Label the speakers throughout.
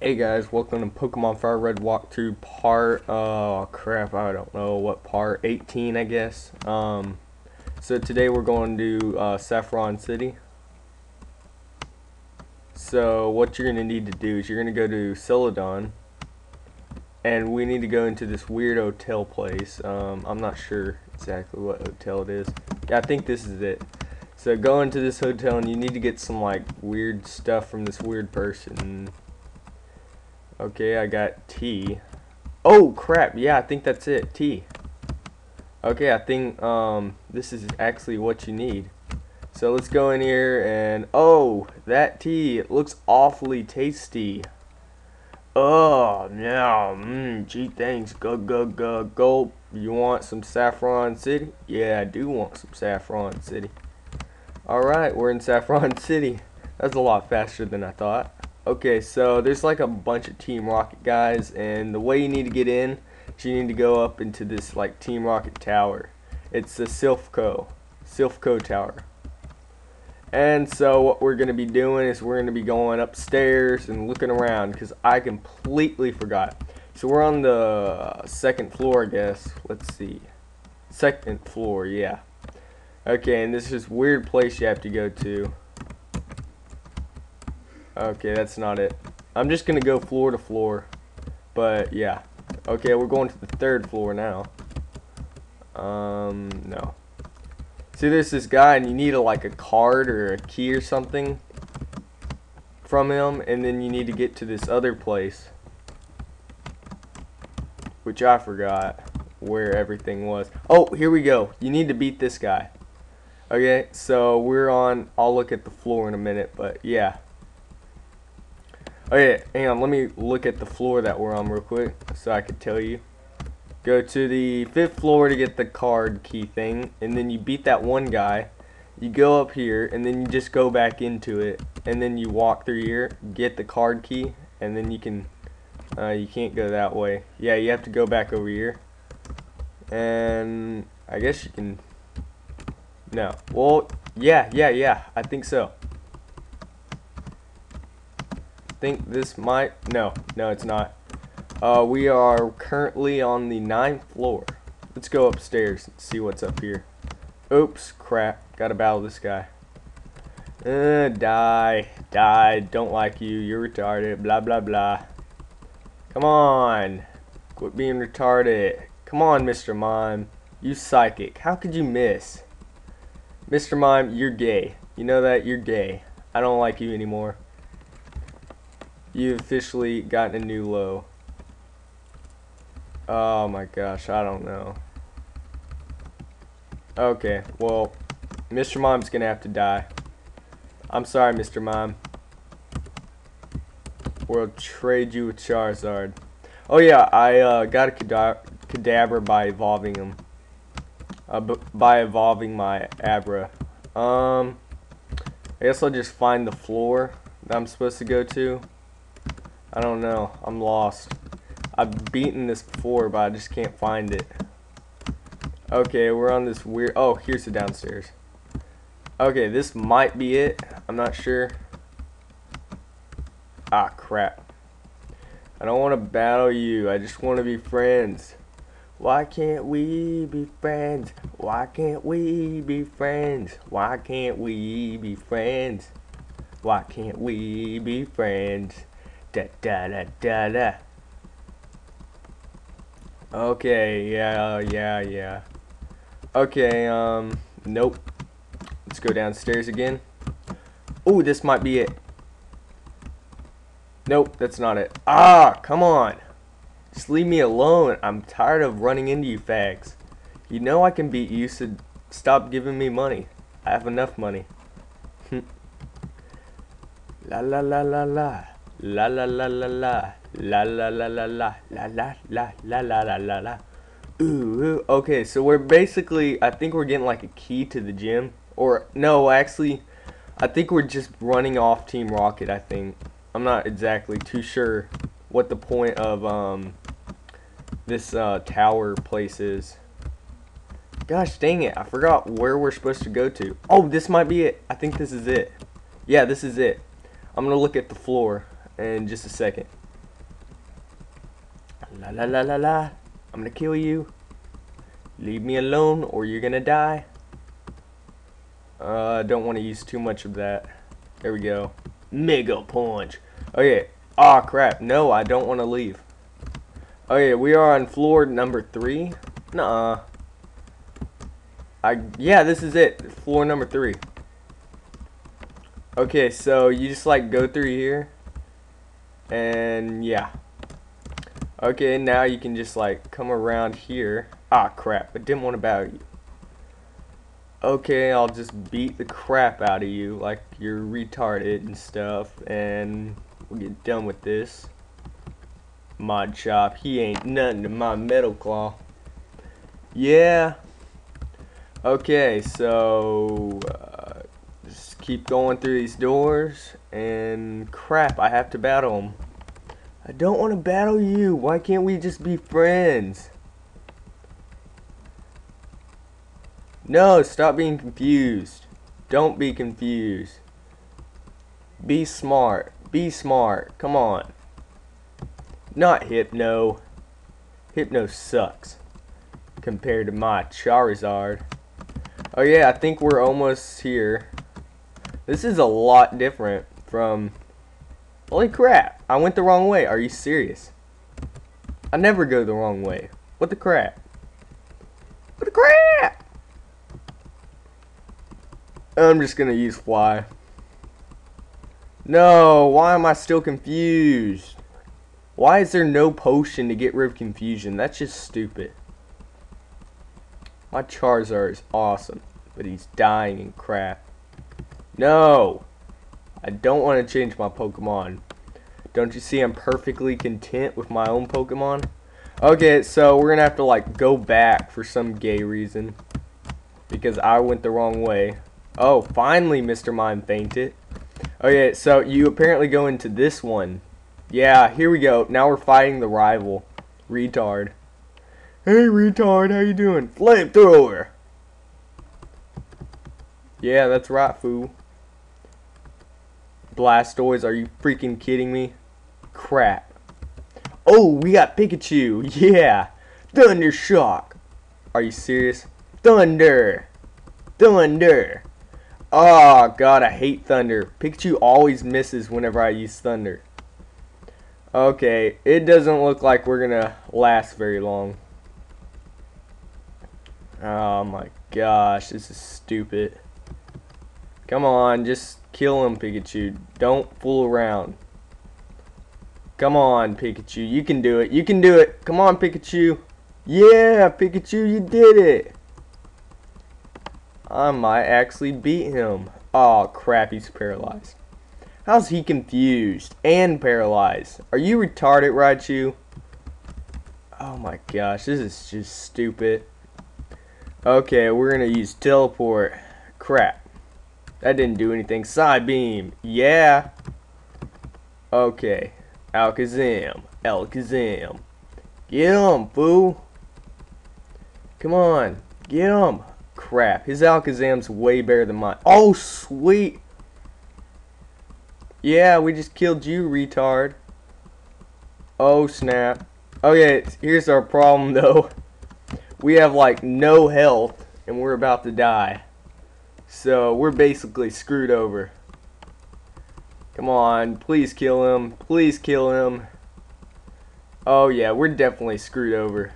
Speaker 1: Hey guys, welcome to Pokemon Fire Red walkthrough part, oh crap, I don't know what part, 18 I guess. Um, so today we're going to uh, Saffron City. So what you're going to need to do is you're going to go to Celadon. And we need to go into this weird hotel place. Um, I'm not sure exactly what hotel it is. Yeah, I think this is it. So go into this hotel and you need to get some like weird stuff from this weird person. Okay, I got tea. Oh crap! Yeah, I think that's it. tea. Okay, I think um this is actually what you need. So let's go in here and oh, that tea. Looks awfully tasty. Oh, no. Mmm, gee, thanks. Go, go, go, go. You want some Saffron City? Yeah, I do want some Saffron City. Alright, we're in Saffron City. That's a lot faster than I thought. Okay, so there's like a bunch of Team Rocket guys, and the way you need to get in is you need to go up into this like Team Rocket tower. It's the Silph Co, Silphco tower. And so what we're going to be doing is we're going to be going upstairs and looking around because I completely forgot. So we're on the uh, second floor, I guess. Let's see. Second floor, yeah. Okay, and this is weird place you have to go to. Okay, that's not it. I'm just gonna go floor to floor. But yeah. Okay, we're going to the third floor now. Um, no. See, there's this guy, and you need a, like a card or a key or something from him, and then you need to get to this other place, which I forgot where everything was. Oh, here we go. You need to beat this guy. Okay, so we're on. I'll look at the floor in a minute, but yeah. Okay, hang on, let me look at the floor that we're on real quick so I can tell you. Go to the fifth floor to get the card key thing, and then you beat that one guy. You go up here, and then you just go back into it, and then you walk through here, get the card key, and then you can, uh, you can't go that way. Yeah, you have to go back over here. And I guess you can, no. Well, yeah, yeah, yeah, I think so think this might, no, no it's not. Uh, we are currently on the ninth floor. Let's go upstairs and see what's up here. Oops, crap, gotta battle this guy. Uh, die, die, don't like you, you're retarded, blah blah blah. Come on, quit being retarded. Come on, Mr. Mime, you psychic, how could you miss? Mr. Mime, you're gay. You know that? You're gay. I don't like you anymore. You've officially gotten a new low. Oh my gosh, I don't know. Okay, well, Mr. Mom's gonna have to die. I'm sorry, Mr. Mom. We'll trade you with Charizard. Oh yeah, I uh, got a Kadabra by evolving him. Uh, by evolving my Abra. Um, I guess I'll just find the floor that I'm supposed to go to. I don't know. I'm lost. I've beaten this before, but I just can't find it. Okay, we're on this weird... Oh, here's the downstairs. Okay, this might be it. I'm not sure. Ah, crap. I don't want to battle you. I just want to be friends. Why can't we be friends? Why can't we be friends? Why can't we be friends? Why can't we be friends? Da da da da da. Okay, yeah, yeah, yeah. Okay, um, nope. Let's go downstairs again. Oh, this might be it. Nope, that's not it. Ah, come on. Just leave me alone. I'm tired of running into you fags. You know I can beat you, so stop giving me money. I have enough money. la la la la la. La la la la la. La la la la la. La la la la la la la la. Ooh, okay, so we're basically, I think we're getting like a key to the gym. Or, no, actually, I think we're just running off Team Rocket, I think. I'm not exactly too sure what the point of um, this uh, tower place is. Gosh dang it, I forgot where we're supposed to go to. Oh, this might be it. I think this is it. Yeah, this is it. I'm going to look at the floor in just a second. La la la la la. I'm gonna kill you. Leave me alone or you're gonna die. Uh, don't want to use too much of that. There we go. Mega punch. Okay. Aw, oh, crap. No, I don't want to leave. Okay, we are on floor number three. Nuh-uh. I, yeah, this is it. Floor number three. Okay, so you just like go through here. And yeah. Okay, now you can just like come around here. Ah, crap. I didn't want to battle you. Okay, I'll just beat the crap out of you like you're retarded and stuff. And we'll get done with this. Machop, he ain't nothing to my Metal Claw. Yeah. Okay, so uh, just keep going through these doors. And crap, I have to battle him. I don't want to battle you. Why can't we just be friends? No, stop being confused. Don't be confused. Be smart. Be smart. Come on. Not Hypno. Hypno sucks. Compared to my Charizard. Oh yeah, I think we're almost here. This is a lot different from... Holy crap, I went the wrong way. Are you serious? I never go the wrong way. What the crap? What the crap? I'm just gonna use fly. No, why am I still confused? Why is there no potion to get rid of confusion? That's just stupid. My Charizard is awesome, but he's dying in crap. No! I don't want to change my Pokemon. Don't you see I'm perfectly content with my own Pokemon? Okay, so we're going to have to like go back for some gay reason. Because I went the wrong way. Oh, finally Mr. Mime fainted. Okay, so you apparently go into this one. Yeah, here we go. Now we're fighting the rival. Retard. Hey, retard, how you doing? Flamethrower! Yeah, that's right, fool. Blastoise, are you freaking kidding me? Crap. Oh, we got Pikachu. Yeah. Thunder Shock. Are you serious? Thunder. Thunder. Oh, God, I hate Thunder. Pikachu always misses whenever I use Thunder. Okay, it doesn't look like we're going to last very long. Oh my gosh, this is stupid. Come on, just kill him, Pikachu. Don't fool around. Come on, Pikachu. You can do it. You can do it. Come on, Pikachu. Yeah, Pikachu, you did it. I might actually beat him. Oh, crap, he's paralyzed. How's he confused and paralyzed? Are you retarded, Raichu? Oh my gosh, this is just stupid. Okay, we're gonna use teleport. Crap. That didn't do anything. Psybeam. Yeah. Okay. Alakazam. Alakazam. Get him, fool. Come on. Get him. Crap. His Alakazam's way better than mine. Oh, sweet. Yeah, we just killed you, retard. Oh, snap. Oh, okay, here's our problem, though. We have, like, no health, and we're about to die. So, we're basically screwed over. Come on, please kill him. Please kill him. Oh, yeah, we're definitely screwed over.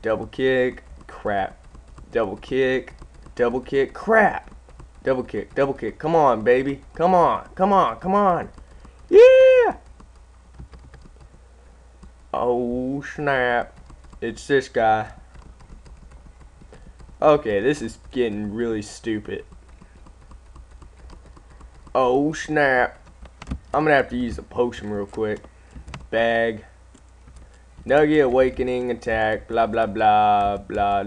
Speaker 1: Double kick. Crap. Double kick. Double kick. Crap. Double kick, double kick. Come on, baby. Come on, come on, come on. Yeah! Oh, snap. It's this guy. Okay, this is getting really stupid. Oh, snap. I'm gonna have to use a potion real quick. Bag. Nugget awakening attack. Blah, blah, blah, blah.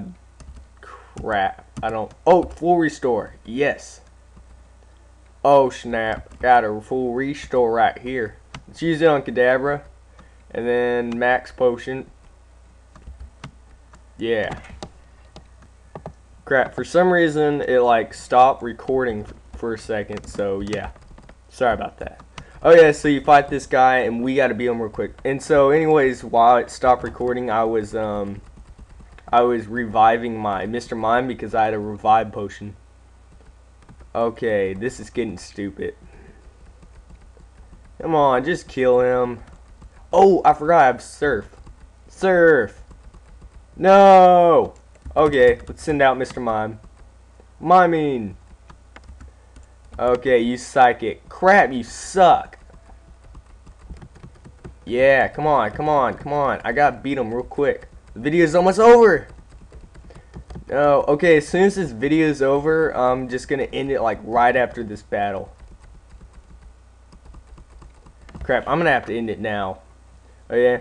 Speaker 1: Crap. I don't... Oh, full restore. Yes. Oh, snap. Got a full restore right here. Let's use it on Kadabra. And then max potion. Yeah. Crap. For some reason, it, like, stopped recording for a second. So, yeah. Sorry about that. Oh yeah, so you fight this guy, and we gotta beat him real quick. And so, anyways, while it stopped recording, I was um, I was reviving my Mr. Mime because I had a revive potion. Okay, this is getting stupid. Come on, just kill him. Oh, I forgot I have surf. Surf. No. Okay, let's send out Mr. Mime. Miming. Okay, you psychic. Crap, you suck. Yeah, come on, come on, come on. I gotta beat him real quick. The video's almost over. No, okay, as soon as this video's over, I'm just gonna end it like right after this battle. Crap, I'm gonna have to end it now. Oh yeah?